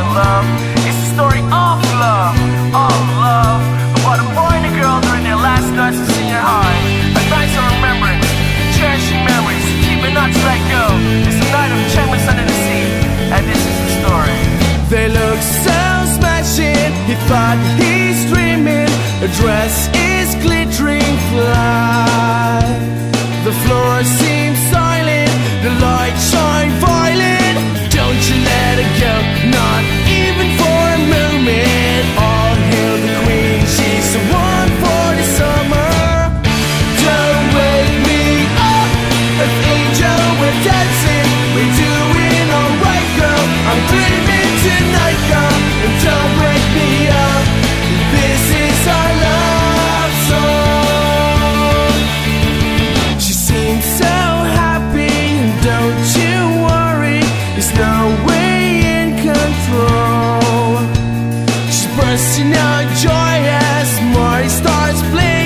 in love. It's a story of love, of love. About a boy and a girl during their last nights of senior high. A night of remembrance, cherishing memories, keeping not to let go. It's a night of enchantments under the sea, and this is the story. They look so smashing, he thought he's dreaming. A dress is glittering fly. The floor seems silent, the light shine violet. Don't you let it go. in joy as morning stars play